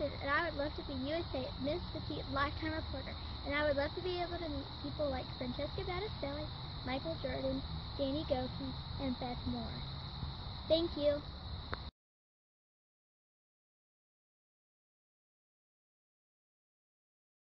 and I would love to be USA Miss Petite Lifetime Reporter. And I would love to be able to meet people like Francesca Battistelli, Michael Jordan, Danny Gokey, and Beth Moore. Thank you.